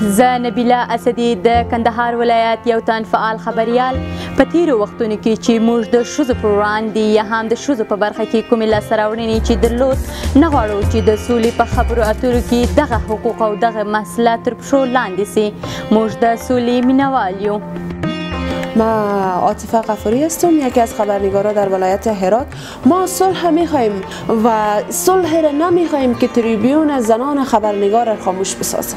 زه نبیله اسدی د کندهار ولایت یو تن فعال خبریال په تیرو وختونو کې چې موږ د شوزو پر وړاندې یا هم د شوزو په برخه کې کومې لاسته راوړنې چې درلود نه غواړو چې د سولې په خبرو اترو کې دغه حقوق او دغه مسله تر پښو لاندې سي موږ د سولې مینوال یو ما عاطفه قفوری هستم یکی از خبرنگارا در ولایت هرات ما صلح میخوایم و صلح را نمیخوایم که تریبیون زنان خبرنگار را خاموش بسازه